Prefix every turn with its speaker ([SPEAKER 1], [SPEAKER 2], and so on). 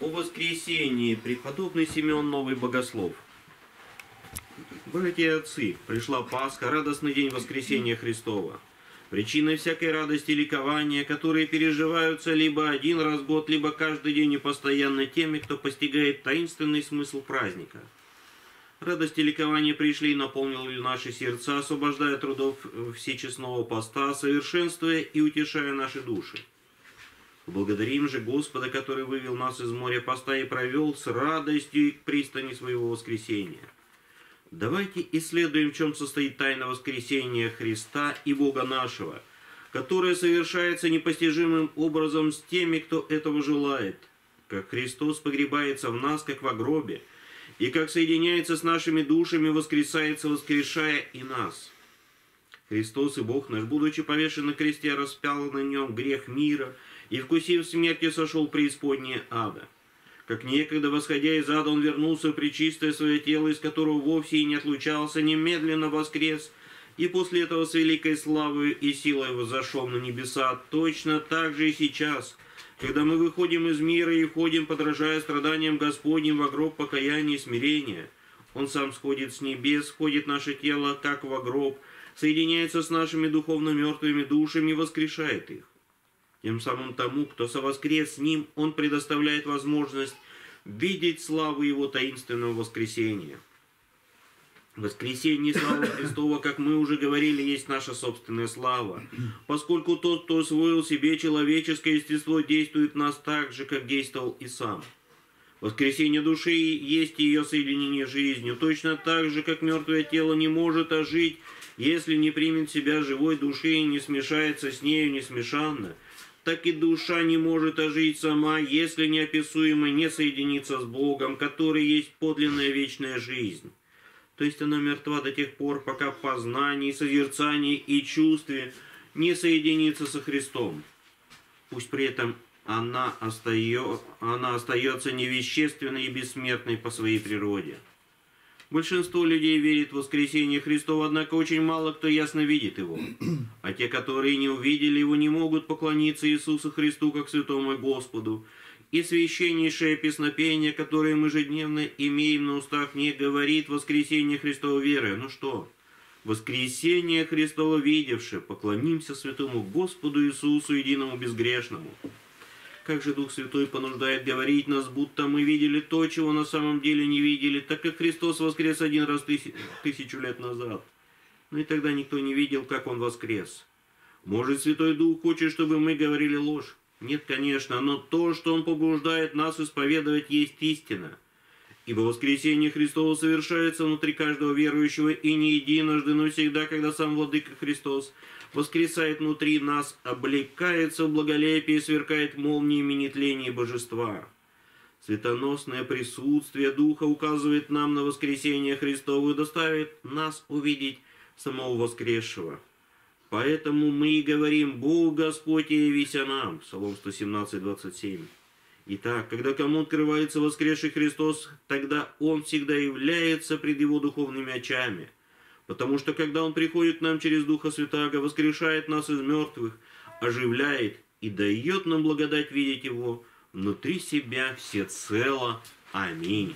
[SPEAKER 1] О воскресении преподобный Симеон Новый Богослов. Братья и отцы, пришла Пасха, радостный день воскресения Христова. Причиной всякой радости и ликования, которые переживаются либо один раз в год, либо каждый день и постоянно теми, кто постигает таинственный смысл праздника. Радость и ликование пришли и наполнили наши сердца, освобождая трудов всечестного поста, совершенствуя и утешая наши души. Благодарим же Господа, который вывел нас из моря поста и провел с радостью к пристани своего воскресения. Давайте исследуем, в чем состоит тайна воскресения Христа и Бога нашего, которое совершается непостижимым образом с теми, кто этого желает, как Христос погребается в нас, как в гробе, и как соединяется с нашими душами, воскресается, воскрешая и нас. Христос и Бог наш, будучи повешен на кресте, распял на нем грех мира – и, вкусив смерти, сошел в преисподнее ада. Как некогда, восходя из ада, он вернулся в причистое свое тело, из которого вовсе и не отлучался, немедленно воскрес, и после этого с великой славой и силой возошел на небеса, точно так же и сейчас, когда мы выходим из мира и входим, подражая страданиям Господним во гроб покаяния и смирения. Он сам сходит с небес, входит наше тело, как во гроб, соединяется с нашими духовно мертвыми душами и воскрешает их. Тем самым тому, кто совоскрес с ним, он предоставляет возможность видеть славу его таинственного воскресения. Воскресение славы Христова, как мы уже говорили, есть наша собственная слава, поскольку тот, кто освоил себе человеческое естество, действует в нас так же, как действовал и сам. Воскресение души есть ее соединение с жизнью, точно так же, как мертвое тело не может ожить, если не примет себя живой души и не смешается с нею несмешанно – так и душа не может ожить сама, если неописуемо не соединиться с Богом, который есть подлинная вечная жизнь. То есть она мертва до тех пор, пока в познании, созерцании и чувстве не соединится со Христом. Пусть при этом она, остается, она остается невещественной и бессмертной по своей природе. Большинство людей верит в воскресение Христова, однако очень мало кто ясно видит его. А те, которые не увидели его, не могут поклониться Иисусу Христу как святому Господу. И священнейшее песнопение, которое мы ежедневно имеем на устах, не говорит воскресение Христова веры. Ну что? Воскресение Христова видевши, поклонимся святому Господу Иисусу, единому безгрешному. Как же Дух Святой понуждает говорить нас, будто мы видели то, чего на самом деле не видели, так как Христос воскрес один раз тысяч, тысячу лет назад. Но и тогда никто не видел, как Он воскрес. Может, Святой Дух хочет, чтобы мы говорили ложь? Нет, конечно, но то, что Он побуждает нас исповедовать, есть истина. Ибо воскресение Христово совершается внутри каждого верующего и не единожды, но всегда, когда сам Владыка Христос – воскресает внутри нас, облекается в благолепие сверкает молниями нетления божества. Светоносное присутствие Духа указывает нам на воскресение Христово и доставит нас увидеть самого воскресшего. Поэтому мы и говорим «Бог Господь, явися нам» Псалом 117, 27. Итак, когда кому открывается воскресший Христос, тогда Он всегда является пред Его духовными очами – Потому что когда Он приходит к нам через Духа Святаго, воскрешает нас из мертвых, оживляет и дает нам благодать видеть Его внутри себя всецело. Аминь.